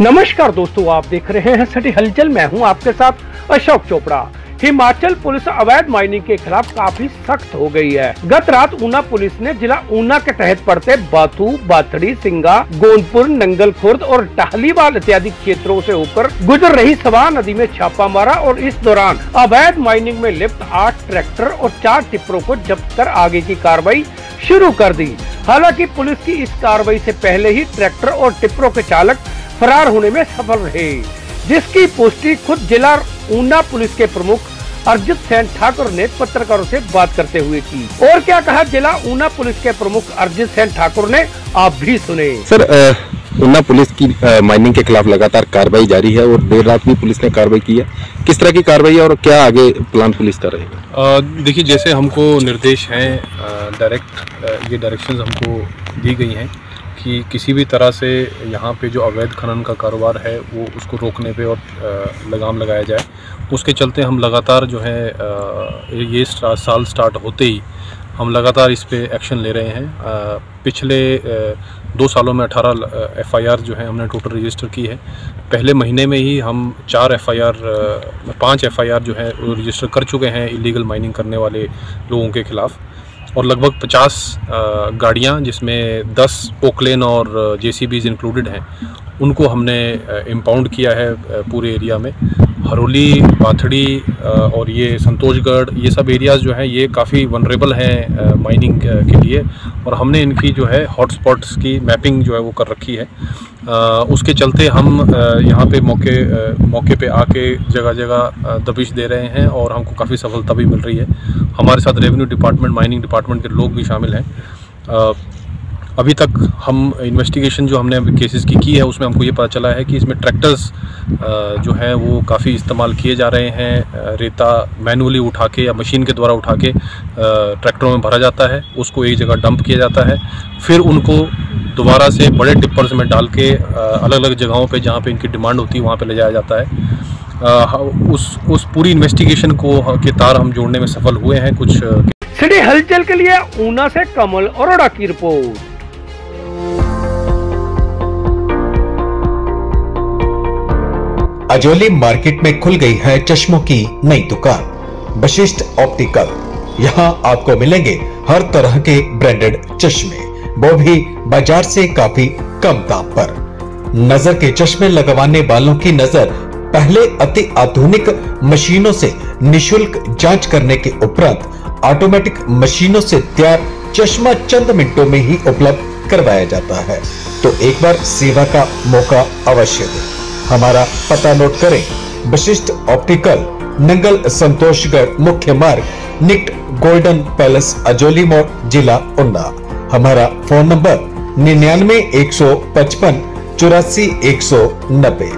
नमस्कार दोस्तों, आप देख रहे हैं सटी हलचल। मैं हूँ आपके साथ अशोक चोपड़ा। हिमाचल पुलिस अवैध माइनिंग के खिलाफ काफ़ी सख्त हो गई है। गत रात ऊना पुलिस ने जिला ऊना के तहत पड़ते बाथू, बाथड़ी, सिंगा, गोंदपुर नंगल खुर्द और टहलीवाल इत्यादि क्षेत्रों से होकर गुजर रही सवा नदी में छापा मारा और इस दौरान अवैध माइनिंग में लिप्त आठ ट्रैक्टर और चार टिप्परों को जब्त कर आगे की कार्रवाई शुरू कर दी। हालाँकि पुलिस की इस कार्रवाई से पहले ही ट्रैक्टर और टिप्परों के चालक फरार होने में सफल रहे। जिसकी पुष्टि खुद जिला ऊना पुलिस के प्रमुख अर्जित सेन ठाकुर ने पत्रकारों से बात करते हुए की। और क्या कहा जिला ऊना पुलिस के प्रमुख अर्जित सेन ठाकुर ने? आप भी सुने। सर ऊना पुलिस की माइनिंग के खिलाफ लगातार कार्रवाई जारी है और देर रात भी पुलिस ने कार्रवाई की है। किस तरह की कार्रवाई है और क्या आगे प्लान पुलिस का रहेगा? देखिए जैसे हमको निर्देश हैं डायरेक्ट ये डायरेक्शंस हमको दी गई हैं कि किसी भी तरह से यहाँ पे जो अवैध खनन का कारोबार है, वो उसको रोकने पे और लगाम लगाया जाए। उसके चलते हम लगातार जो है ये साल स्टार्ट होते ही हम लगातार इस पर एक्शन ले रहे हैं। पिछले दो सालों में 18 एफआईआर जो है हमने टोटल रजिस्टर की है। पहले महीने में ही हम चार एफआईआर पाँच एफआईआर जो है रजिस्टर कर चुके हैं इलीगल माइनिंग करने वाले लोगों के खिलाफ। और लगभग 50 गाड़ियाँ जिसमें 10 पोकलेन और जेसीबीज इंक्लूडेड हैं। उनको हमने इम्पाउंड किया है पूरे एरिया में। हरोली, पाथड़ी और ये संतोषगढ़, ये सब एरियाज़ जो हैं, ये काफ़ी वनरेबल हैं माइनिंग के लिए। और हमने इनकी जो है हॉटस्पॉट्स की मैपिंग जो है, वो कर रखी है। उसके चलते हम यहाँ पे मौके मौके पे आके जगह जगह दबिश दे रहे हैं और हमको काफ़ी सफलता भी मिल रही है। हमारे साथ रेवेन्यू डिपार्टमेंट माइनिंग डिपार्टमेंट के लोग भी शामिल हैं। अभी तक हम इन्वेस्टिगेशन जो हमने केसेस की की है उसमें हमको ये पता चला है कि इसमें ट्रैक्टर्स जो हैं वो काफ़ी इस्तेमाल किए जा रहे हैं रेता मैनुअली उठा के या मशीन के द्वारा उठा के ट्रैक्टरों में भरा जाता है उसको एक जगह डंप किया जाता है फिर उनको दोबारा से बड़े टिप्पर्स में डाल के अलग अलग जगहों पे जहाँ पे इनकी डिमांड होती है वहाँ पे ले जाया जाता है। अ, उस उस पूरी इन्वेस्टिगेशन को के तार हम जोड़ने में सफल हुए हैं कुछ सिटी हलचल के लिए ऊना से कमल अरोड़ा की रिपोर्ट। अजोली मार्केट में खुल गई है चश्मों की नई दुकान। वशिष्ठ ऑप्टिकल। यहाँ आपको मिलेंगे हर तरह के ब्रांडेड चश्मे। वो भी बाज़ार से काफ़ी कम दाम पर। नज़र के चश्मे लगवाने वालों की नज़र पहले अति आधुनिक मशीनों से निशुल्क जाँच करने के उपरांत ऑटोमेटिक मशीनों से तैयार चश्मा चंद मिनटों में ही उपलब्ध करवाया जाता है। तो एक बार सेवा का मौका अवश्य दें। हमारा पता नोट करें। विशिष्ट ऑप्टिकल, नंगल संतोषगढ़ मुख्य मार्ग, निकट गोल्डन पैलेस, अजोली मोड़, जिला उन्ना हमारा फ़ोन नंबर निन्यानवे एक सौ पचपन, चौरासी एक सौ नब्बे।